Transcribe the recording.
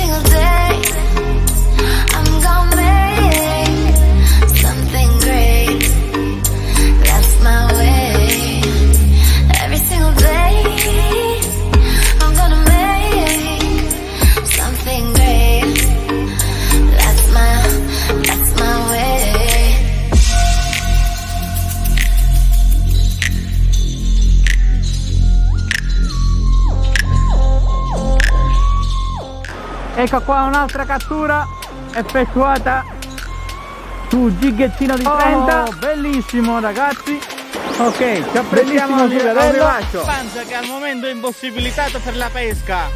single day. Ecco qua un'altra cattura effettuata su gighettino di 30. Oh, bellissimo ragazzi. Ok, ci apprezziamo di vederlo. Panza che al momento è impossibilitato per la pesca.